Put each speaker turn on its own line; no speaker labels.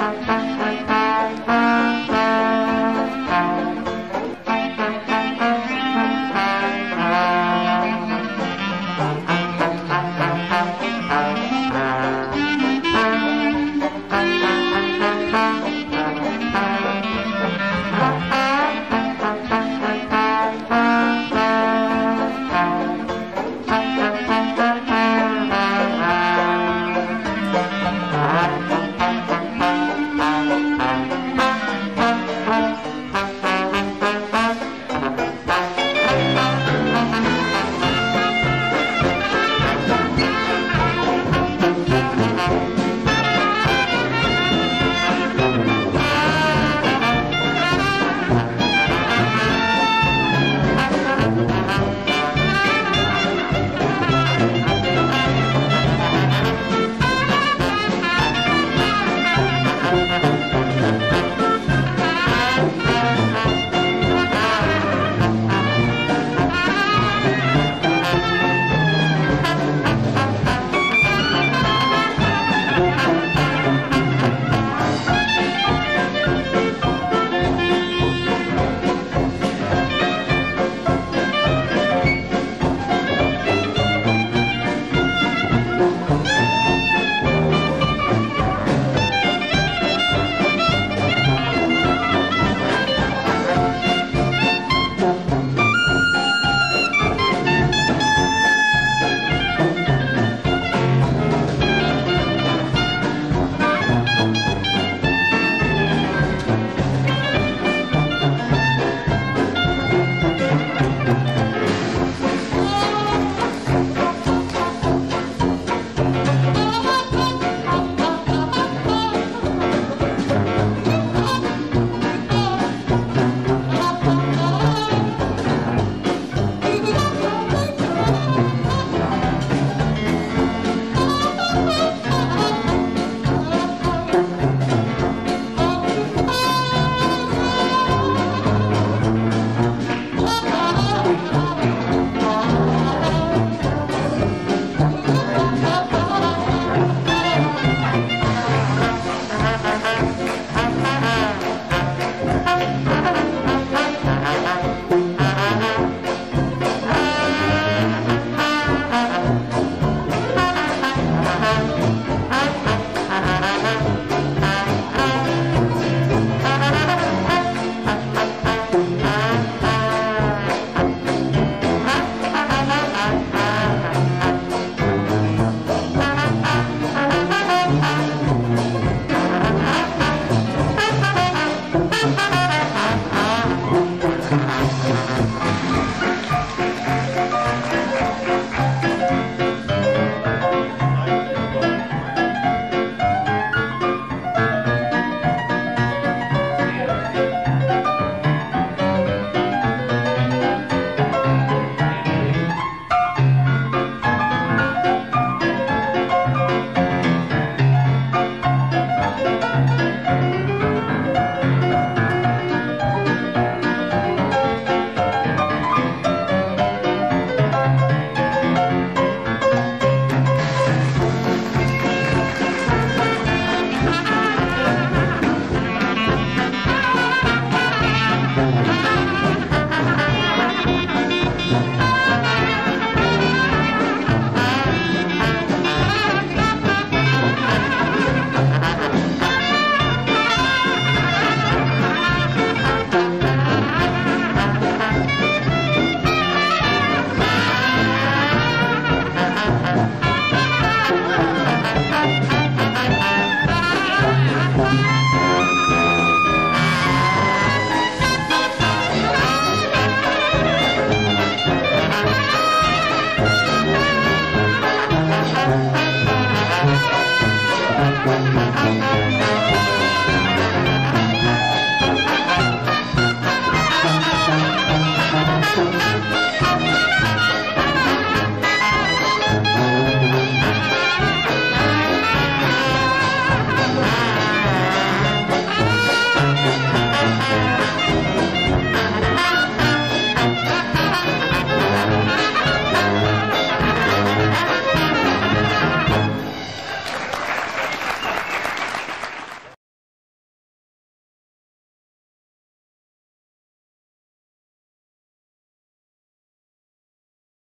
Bye. Thank you. Thank you.